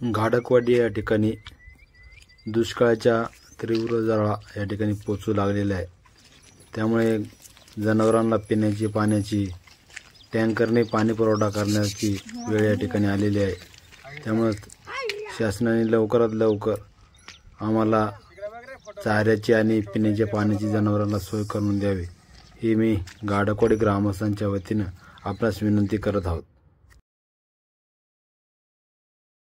घाडकवाडी या ठिकाणी दुष्काळाच्या तीव्र जळा या ठिकाणी पोचू लागलेल्या आहे. त्यामुळे जनावरांना पिण्याची पाण्याची टँकरने पाणी पुरवठा करण्याची वेळ या ठिकाणी आलेली आहे. त्यामुळे शासनाने लवकरात लवकर आम्हाला चाऱ्याची आणि पिण्याच्या पाण्याची जनावरांना सोय करून द्यावी. ही मी गाडकवाडी ग्रामस्थांच्या वतीनं आपणास विनंती करत आहोत.